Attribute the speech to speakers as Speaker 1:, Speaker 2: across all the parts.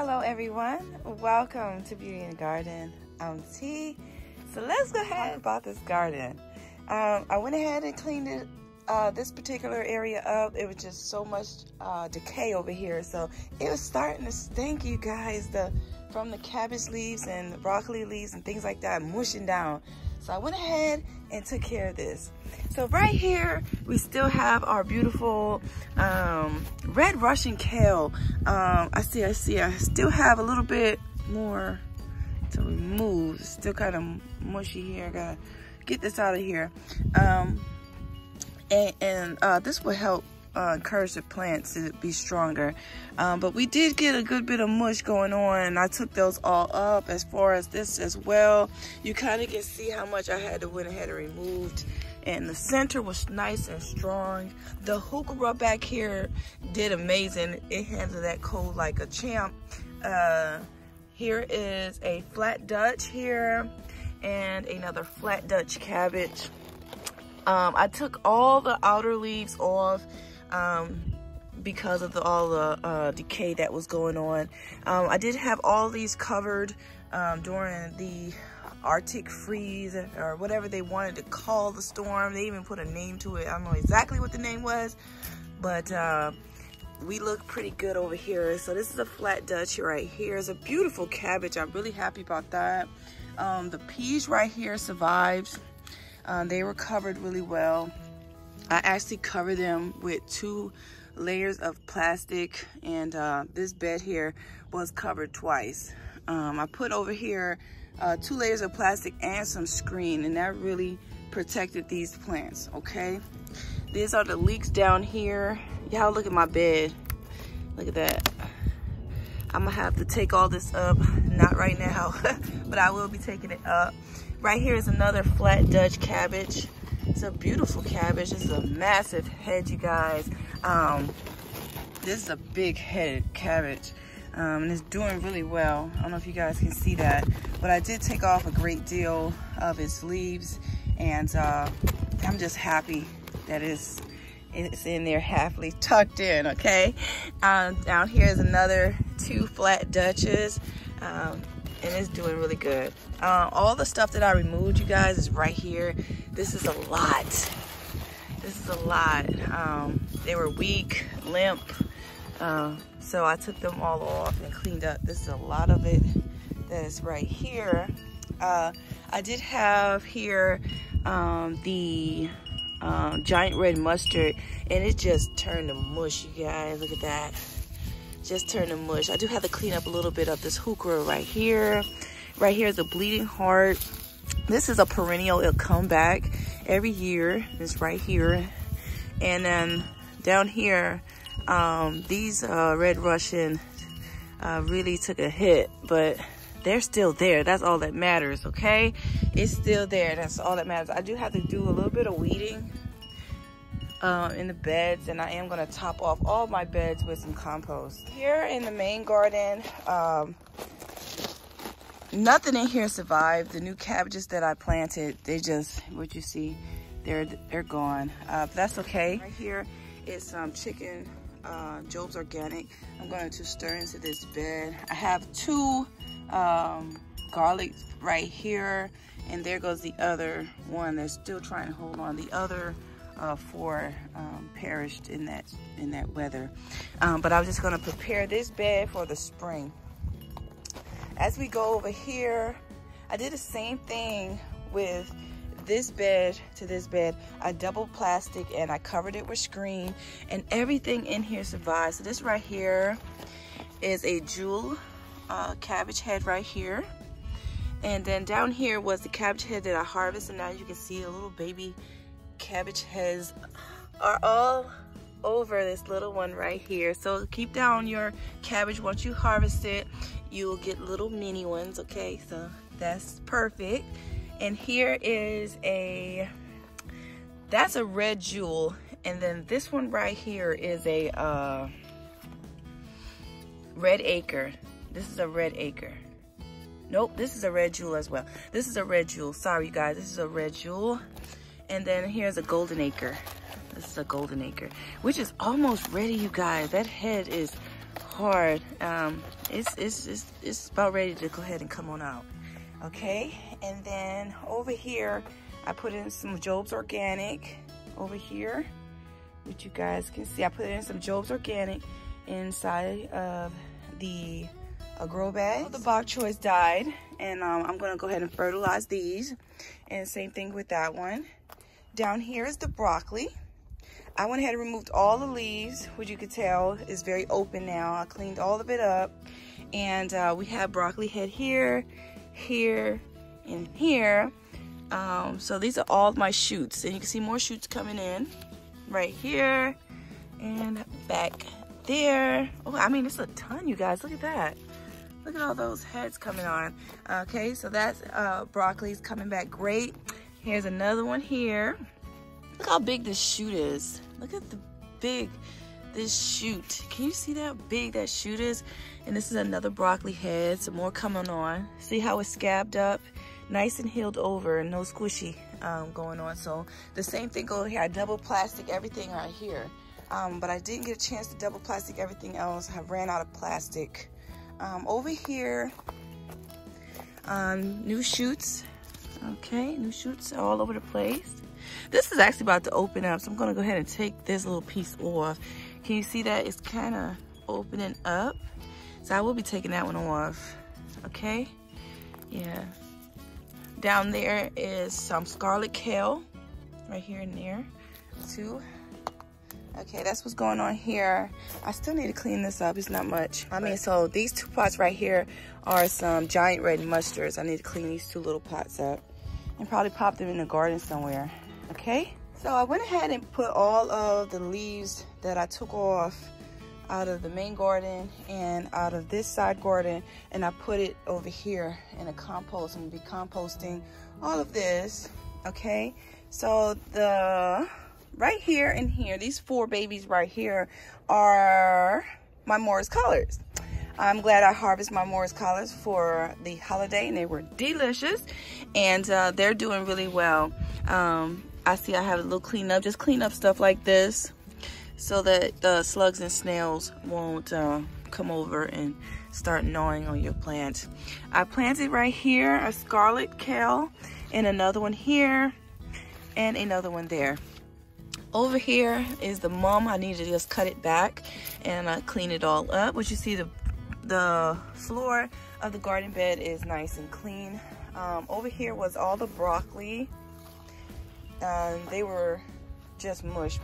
Speaker 1: Hello everyone, welcome to Beautee in the Garden. I'm Tee. So let's go ahead about this garden. Um, I went ahead and cleaned it, uh, this particular area up. It was just so much uh, decay over here. So it was starting to stink, you guys, the from the cabbage leaves and the broccoli leaves and things like that mushing down. So I went ahead and took care of this. So right here, we still have our beautiful um, red Russian kale. Um, I see, I see, I still have a little bit more to remove. Still kind of mushy here. I gotta get this out of here. Um, and, and uh, this will help uh, encourage the plants to be stronger. Um, but we did get a good bit of mush going on and I took those all up as far as this as well. You kind of can see how much I had to went ahead and removed and the center was nice and strong. The heuchera back here did amazing. It handled that cold like a champ. Uh, here is a flat Dutch here and another flat Dutch cabbage. Um, I took all the outer leaves off um, because of the, all the uh, decay that was going on. Um, I did have all these covered um, during the Arctic freeze or whatever they wanted to call the storm. They even put a name to it. I don't know exactly what the name was, but uh, we look pretty good over here. So this is a flat Dutch right here. It's a beautiful cabbage. I'm really happy about that. Um, the peas right here survived. Um, they were covered really well. I actually covered them with two layers of plastic and uh, this bed here was covered twice. Um, I put over here uh, two layers of plastic and some screen and that really protected these plants, okay? These are the leeks down here. Y'all look at my bed. Look at that. I'm gonna have to take all this up, not right now, but I will be taking it up. Right here is another flat Dutch cabbage. It's a beautiful cabbage. This is a massive head, you guys. Um, this is a big headed cabbage. Um, and it's doing really well. I don't know if you guys can see that, but I did take off a great deal of its leaves and uh, I'm just happy that it's, it's in there halfly tucked in, okay? Um, down here is another two flat Dutches. Um, and it's doing really good. Uh, all the stuff that I removed, you guys, is right here. This is a lot. This is a lot. Um, they were weak, limp, uh, so I took them all off and cleaned up. This is a lot of it that is right here. Uh, I did have here um, the um, giant red mustard, and it just turned to mush, you guys. Look at that just turned to mush. I do have to clean up a little bit of this heuchera right here. Right here is a bleeding heart. This is a perennial. It'll come back every year. It's right here. And then down here, um, these uh, red Russian uh, really took a hit, but they're still there. That's all that matters, okay? It's still there. That's all that matters. I do have to do a little bit of weeding um, in the beds and I am going to top off all my beds with some compost. Here in the main garden, um, nothing in here survived. The new cabbages that I planted, they just, what you see, they're, they're gone. Uh, that's okay. Right here is some chicken, uh, Jobe's Organic. I'm going to stir into this bed. I have two um, garlic right here and there goes the other one that's still trying to hold on. The other uh, four um, perished in that in that weather. Um, but I was just gonna prepare this bed for the spring. As we go over here, I did the same thing with this bed to this bed. I double plastic and I covered it with screen and everything in here survived. So this right here is a jewel uh, cabbage head right here. And then down here was the cabbage head that I harvested. And now you can see a little baby cabbage heads are all over this little one right here. So keep down your cabbage. Once you harvest it, you will get little mini ones, okay? So that's perfect. And here is a, that's a red jewel. And then this one right here is a uh, red acre. This is a red acre. Nope, this is a red jewel as well. This is a red jewel. Sorry, you guys. This is a red jewel. And then here's a golden acre. This is a golden acre, which is almost ready, you guys. That head is, hard. Um, it's, it's, it's, it's about ready to go ahead and come on out. Okay, and then over here, I put in some Jobe's Organic over here, which you guys can see. I put in some Jobe's Organic inside of the uh, grow bag. The bok choys died, and um, I'm gonna go ahead and fertilize these. And same thing with that one. Down here is the broccoli. I went ahead and removed all the leaves, which you can tell is very open now. I cleaned all of it up. And uh, we have broccoli head here, here, and here. Um, so these are all my shoots. And you can see more shoots coming in right here and back there. Oh, I mean, it's a ton, you guys. Look at that. Look at all those heads coming on. Okay, so that's uh, broccoli's coming back great. Here's another one here. Look how big this shoot is. Look at the big this shoot. Can you see that big that shoot is? And this is another broccoli head, some more coming on. See how it's scabbed up? Nice and healed over, and no squishy um, going on. So the same thing over here. I double plastic everything right here. Um, but I didn't get a chance to double plastic everything else. I ran out of plastic. Um, over here, um, new shoots. Okay, new shoots all over the place. This is actually about to open up, so I'm gonna go ahead and take this little piece off. Can you see that? It's kind of opening up. So I will be taking that one off, okay? Yeah. Down there is some scarlet kale, right here and there, too. Okay, that's what's going on here. I still need to clean this up. It's not much. I mean, so these two pots right here are some giant red mustards. I need to clean these two little pots up and probably pop them in the garden somewhere okay? So I went ahead and put all of the leaves that I took off out of the main garden and out of this side garden and I put it over here in a compost. I'm gonna be composting all of this, okay? So the, right here and here, these four babies right here are my Morris collards. I'm glad I harvested my Morris collards for the holiday and they were delicious and uh, they're doing really well. Um, I see I have a little cleanup, just clean up stuff like this so that the slugs and snails won't uh, come over and start gnawing on your plant. I planted right here a scarlet kale and another one here and another one there. Over here is the mum. I need to just cut it back and uh, clean it all up. But you see the, the floor of the garden bed is nice and clean. Um, over here was all the broccoli and they were just mush,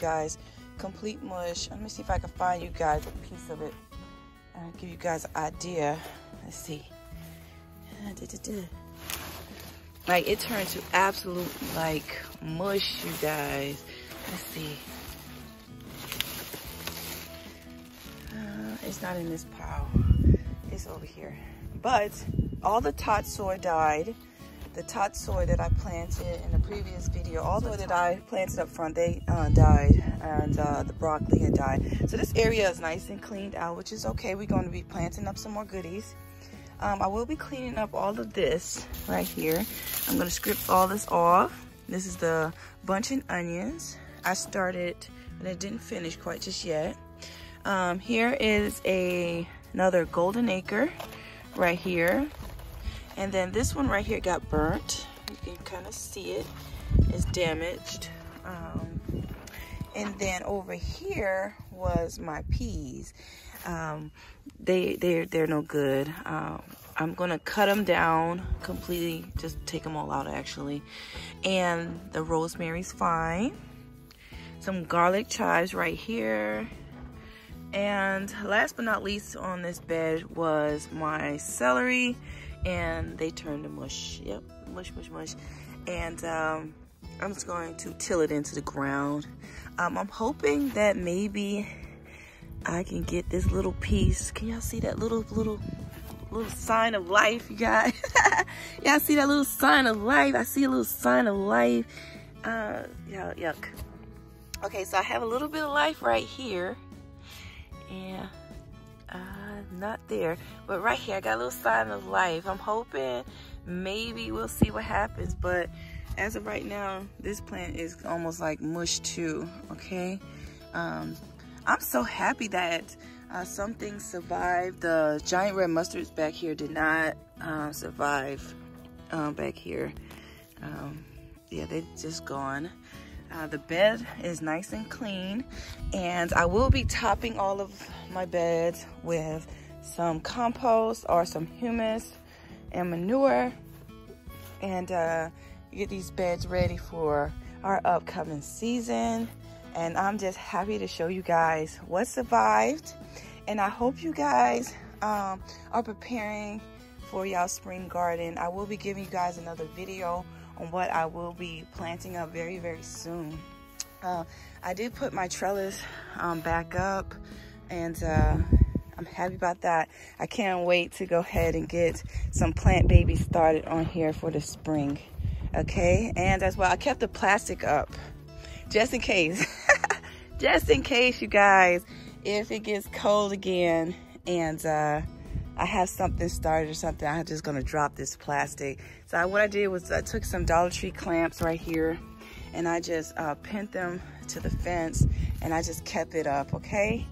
Speaker 1: guys. Complete mush. Let me see if I can find you guys a piece of it. and give you guys an idea. Let's see. Like it turned to absolute like mush, you guys. Let's see. Uh, it's not in this pile. It's over here. But all the tatsoi died the tatsoi that I planted in the previous video, all the that I planted up front, they uh, died and uh, the broccoli had died. So this area is nice and cleaned out, which is okay. We're going to be planting up some more goodies. Um, I will be cleaning up all of this right here. I'm going to strip all this off. This is the bunchen onions. I started, and I didn't finish quite just yet. Um, here is a another golden acre right here. And then this one right here got burnt. You can kind of see it. It's damaged. Um, and then over here was my peas. Um, they, they're, they're no good. Um, I'm going to cut them down completely. Just take them all out actually. And the rosemary's fine. Some garlic chives right here. And last but not least on this bed was my celery and they turn to mush. Yep, mush, mush, mush. And um, I'm just going to till it into the ground. Um, I'm hoping that maybe I can get this little piece. Can y'all see that little, little, little sign of life, you guys? y'all see that little sign of life? I see a little sign of life. Uh, yeah, yuck. Okay, so I have a little bit of life right here. Yeah, not there. But right here, I got a little sign of life. I'm hoping maybe we'll see what happens. But as of right now, this plant is almost like mush too, okay? Um, I'm so happy that Uh, survived. The giant red mustards back here did not uh, survive um, back here. Um, yeah, they just gone. Uh, the bed is nice and clean and I will be topping all of my beds with some compost or some humus and manure. And uh, get these beds ready for our upcoming season. And I'm just happy to show you guys what survived. And I hope you guys um, are preparing for y'all spring garden. I will be giving you guys another video on what I will be planting up very very soon. Uh, I did put my trellis um, back up. And uh, I'm happy about that. I can't wait to go ahead and get some plant babies started on here for the spring. Okay, and as well, I kept the plastic up just in case. just in case, you guys, if it gets cold again and uh, I have something started or something, I'm just gonna drop this plastic. So what I did was I took some Dollar Tree clamps right here and I just uh, pinned them to the fence and I just kept it up, okay?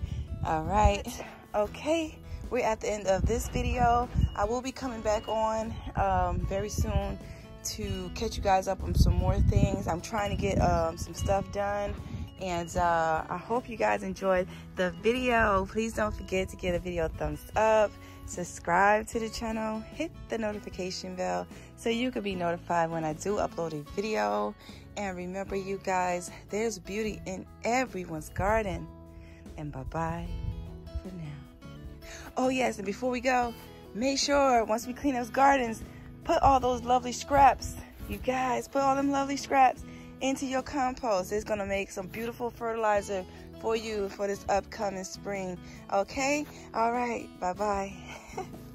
Speaker 1: All right okay we're at the end of this video. I will be coming back on um, very soon to catch you guys up on some more things. I'm trying to get um, some stuff done and uh, i hope you guys enjoyed the video. Please don't forget to give the video a thumbs up subscribe to the channel hit the notification bell so you can be notified when i do upload a video. And remember you guys there's beauty in everyone's garden. And bye bye for now Oh yes, and before we go, make sure once we clean those gardens, put all those lovely scraps, you guys, put all them lovely scraps into your compost. It's gonna make some beautiful fertilizer for you for this upcoming spring. Okay? All right, bye-bye.